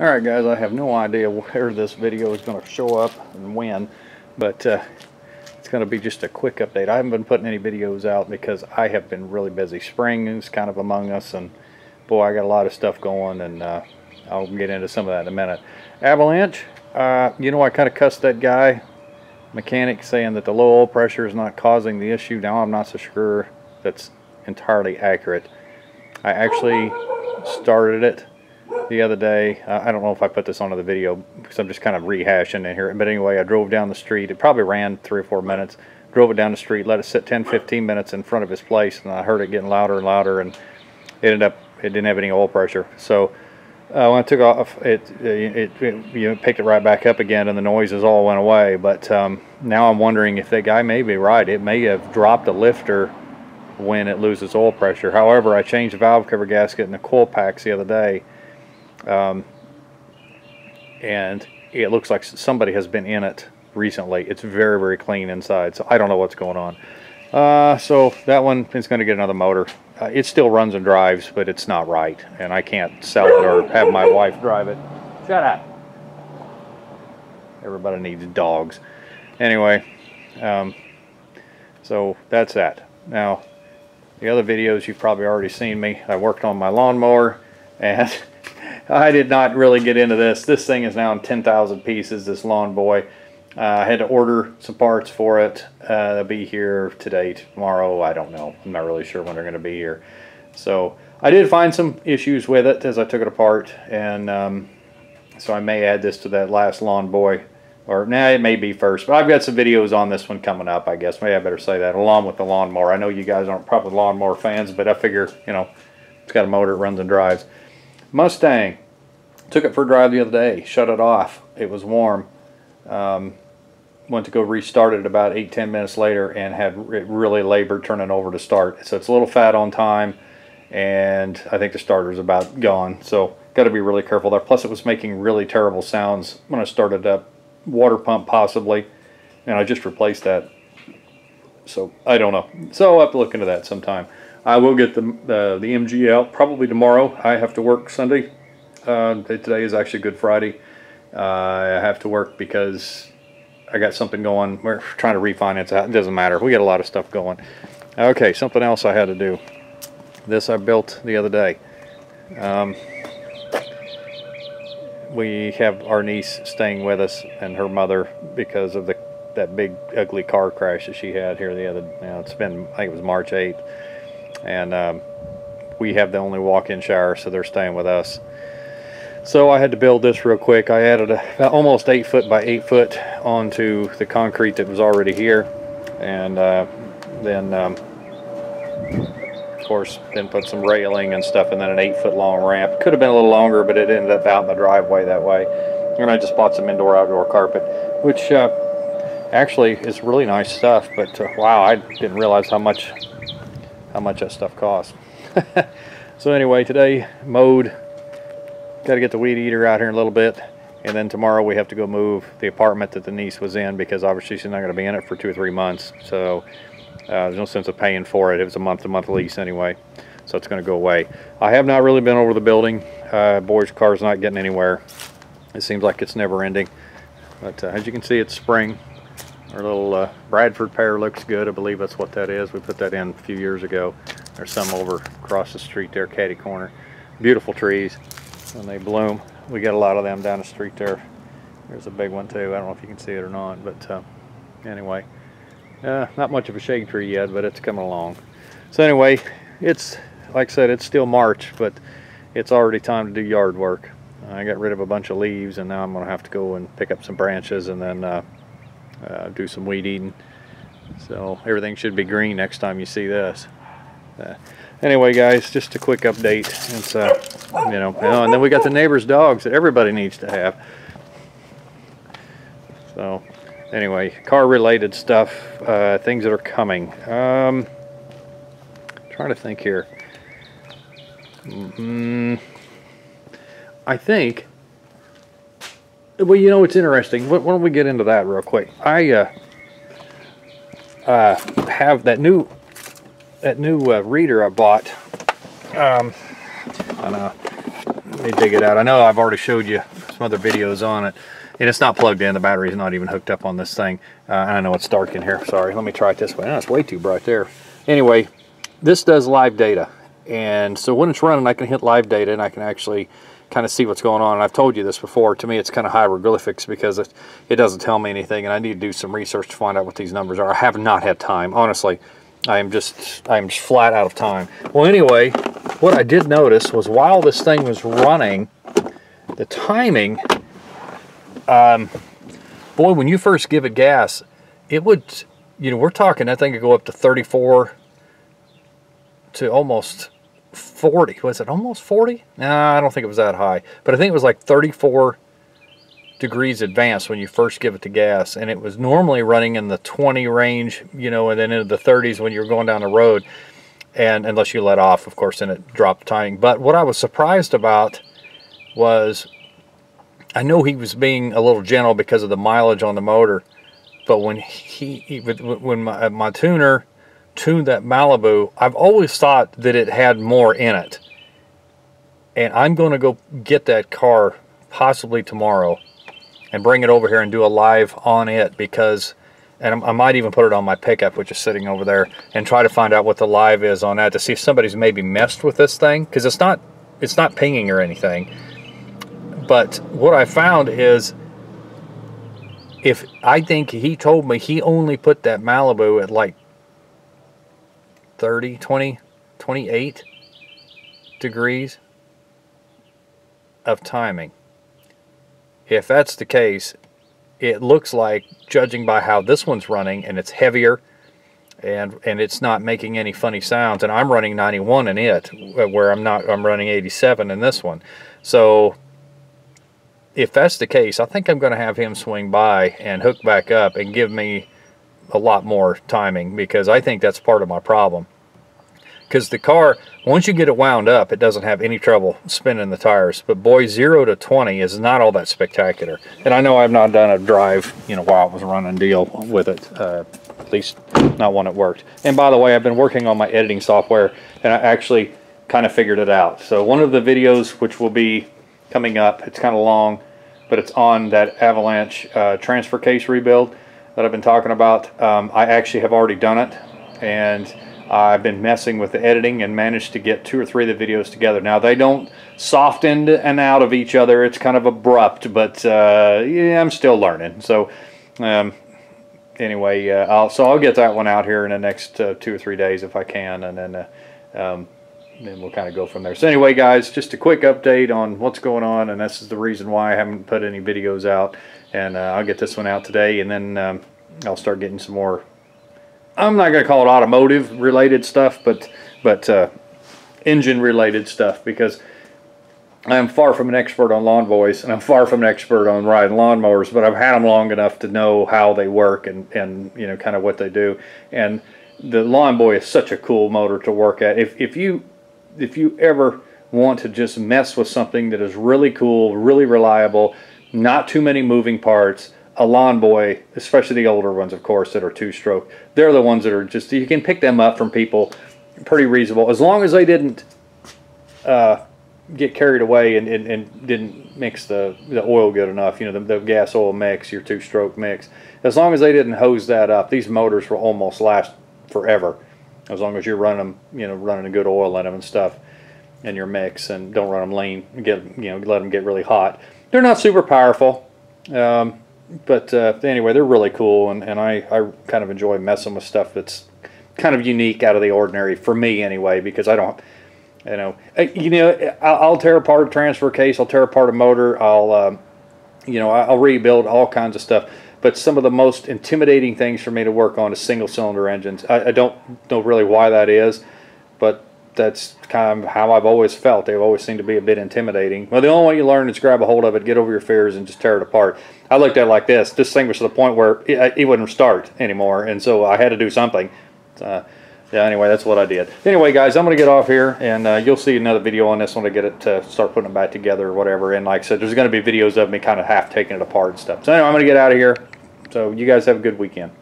Alright guys, I have no idea where this video is going to show up and when, but uh, it's going to be just a quick update. I haven't been putting any videos out because I have been really busy. Spring is kind of among us and boy, I got a lot of stuff going and uh, I'll get into some of that in a minute. Avalanche, uh, you know I kind of cussed that guy, mechanic, saying that the low oil pressure is not causing the issue. Now I'm not so sure that's entirely accurate. I actually started it the other day. I don't know if I put this onto the video because I'm just kind of rehashing it here. But anyway, I drove down the street. It probably ran three or four minutes. Drove it down the street, let it sit 10, 15 minutes in front of his place, and I heard it getting louder and louder, and it ended up, it didn't have any oil pressure. So uh, when I took off, it, it, it, you know, picked it right back up again, and the noises all went away. But um, now I'm wondering if that guy may be right. It may have dropped a lifter when it loses oil pressure. However, I changed the valve cover gasket and the coil packs the other day, um, and it looks like somebody has been in it recently. It's very, very clean inside, so I don't know what's going on. Uh, so that one is going to get another motor. Uh, it still runs and drives, but it's not right, and I can't sell it or have my wife drive it. Shut up. Everybody needs dogs. Anyway, um, so that's that. Now, the other videos you've probably already seen me. I worked on my lawnmower, and I did not really get into this. This thing is now in 10,000 pieces, this lawn boy. Uh, I had to order some parts for it. Uh, they'll be here today, tomorrow. I don't know. I'm not really sure when they're going to be here. So I did find some issues with it as I took it apart, and um, so I may add this to that last lawn boy. Or, nah, it may be first. But I've got some videos on this one coming up, I guess. Maybe I better say that, along with the lawnmower. I know you guys aren't probably lawnmower fans, but I figure, you know, it's got a motor, it runs and drives. Mustang. Took it for a drive the other day. Shut it off. It was warm. Um, went to go restart it about 8-10 minutes later and had it really labored turning over to start. So it's a little fat on time and I think the starter's about gone. So got to be really careful there. Plus it was making really terrible sounds when I started up. Water pump possibly. And I just replaced that. So I don't know. So I'll have to look into that sometime. I will get the, the, the MG out probably tomorrow. I have to work Sunday. Uh, today is actually Good Friday. Uh, I have to work because I got something going. We're trying to refinance it. It doesn't matter. We got a lot of stuff going. Okay, something else I had to do. This I built the other day. Um, we have our niece staying with us and her mother because of the that big ugly car crash that she had here the other. You it's been I think it was March 8th, and um, we have the only walk-in shower, so they're staying with us. So I had to build this real quick. I added a, almost eight foot by eight foot onto the concrete that was already here. And uh, then, um, of course, then put some railing and stuff and then an eight foot long ramp. Could have been a little longer, but it ended up out in the driveway that way. And I just bought some indoor outdoor carpet, which uh, actually is really nice stuff. But uh, wow, I didn't realize how much, how much that stuff costs. so anyway, today mowed got to get the weed eater out here in a little bit and then tomorrow we have to go move the apartment that the niece was in because obviously she's not going to be in it for two or three months so uh, there's no sense of paying for it. It was a month to month lease anyway so it's going to go away. I have not really been over the building. Uh, boy's car's not getting anywhere. It seems like it's never ending but uh, as you can see it's spring our little uh, Bradford pear looks good I believe that's what that is we put that in a few years ago there's some over across the street there caddy corner beautiful trees when they bloom. We get a lot of them down the street there. There's a big one too. I don't know if you can see it or not, but uh, anyway, uh, not much of a shade tree yet, but it's coming along. So anyway, it's like I said, it's still March, but it's already time to do yard work. I got rid of a bunch of leaves, and now I'm going to have to go and pick up some branches and then uh, uh, do some weed eating. So everything should be green next time you see this. Uh, anyway, guys, just a quick update. It's uh, you know, and then we got the neighbors' dogs that everybody needs to have. So, anyway, car-related stuff, uh, things that are coming. Um, trying to think here. Mm, I think. Well, you know, it's interesting. Why don't we get into that real quick? I uh, uh, have that new that new uh, reader I bought. Um, and uh, let me dig it out. I know I've already showed you some other videos on it. And it's not plugged in. The battery's not even hooked up on this thing. Uh, I know it's dark in here. Sorry. Let me try it this way. Oh, it's way too bright there. Anyway, this does live data. And so when it's running, I can hit live data and I can actually kind of see what's going on. And I've told you this before. To me, it's kind of hieroglyphics because it, it doesn't tell me anything. And I need to do some research to find out what these numbers are. I have not had time. Honestly, I am just, I am flat out of time. Well, anyway, what I did notice was while this thing was running, the timing um, boy, when you first give it gas, it would, you know, we're talking that thing could go up to 34 to almost 40. Was it almost 40? Nah, I don't think it was that high. But I think it was like 34 degrees advanced when you first give it to gas. And it was normally running in the 20 range, you know, and then into the 30s when you're going down the road. And unless you let off, of course, then it dropped timing. But what I was surprised about was I know he was being a little gentle because of the mileage on the motor, but when he, he when my, my tuner tuned that Malibu, I've always thought that it had more in it. And I'm going to go get that car possibly tomorrow and bring it over here and do a live on it because and I might even put it on my pickup which is sitting over there and try to find out what the live is on that to see if somebody's maybe messed with this thing because it's not it's not pinging or anything but what I found is if I think he told me he only put that Malibu at like 30, 20, 28 degrees of timing. If that's the case, it looks like, judging by how this one's running, and it's heavier, and and it's not making any funny sounds, and I'm running 91 in it, uh, where I'm not, I'm running 87 in this one. So if that's the case, I think I'm going to have him swing by and hook back up and give me a lot more timing because I think that's part of my problem. Because the car, once you get it wound up, it doesn't have any trouble spinning the tires. But boy, 0 to 20 is not all that spectacular. And I know I've not done a drive, you know, while I was running deal with it. Uh, at least not one that worked. And by the way, I've been working on my editing software and I actually kind of figured it out. So one of the videos, which will be coming up. It's kind of long, but it's on that Avalanche uh, transfer case rebuild that I've been talking about. Um, I actually have already done it, and I've been messing with the editing and managed to get two or three of the videos together. Now, they don't soften and out of each other. It's kind of abrupt, but uh, yeah, I'm still learning. So, um, anyway, uh, I'll, so I'll get that one out here in the next uh, two or three days if I can, and then uh, um, then we'll kind of go from there. So anyway, guys, just a quick update on what's going on, and this is the reason why I haven't put any videos out. And uh, I'll get this one out today, and then um, I'll start getting some more. I'm not going to call it automotive related stuff, but but uh, engine related stuff because I'm far from an expert on lawn boys, and I'm far from an expert on riding lawnmowers. But I've had them long enough to know how they work and and you know kind of what they do. And the lawn boy is such a cool motor to work at. If if you if you ever want to just mess with something that is really cool, really reliable, not too many moving parts, a lawn boy, especially the older ones, of course, that are two-stroke, they're the ones that are just, you can pick them up from people pretty reasonable, as long as they didn't uh, get carried away and, and, and, didn't mix the, the oil good enough, you know, the, the gas oil mix, your two-stroke mix. As long as they didn't hose that up, these motors will almost last forever as long as you're running them, you know, running a good oil in them and stuff in your mix, and don't run them lean. Get you know, let them get really hot. They're not super powerful, um, but uh, anyway, they're really cool, and, and I, I kind of enjoy messing with stuff that's kind of unique, out of the ordinary for me anyway, because I don't, you know, uh, you know, I'll, I'll tear apart a transfer case, I'll tear apart a motor, I'll, um, you know, I'll rebuild all kinds of stuff but some of the most intimidating things for me to work on is single cylinder engines. I, I don't know really why that is, but that's kind of how I've always felt. They've always seemed to be a bit intimidating. Well, the only way you learn is grab a hold of it, get over your fears, and just tear it apart. I looked at it like this. This thing was to the point where it, it wouldn't start anymore, and so I had to do something. Uh, yeah, anyway, that's what I did. Anyway, guys, I'm going to get off here, and uh, you'll see another video on this when I get it to start putting it back together or whatever. And like I said, there's going to be videos of me kind of half taking it apart and stuff. So anyway, I'm going to get out of here. So you guys have a good weekend.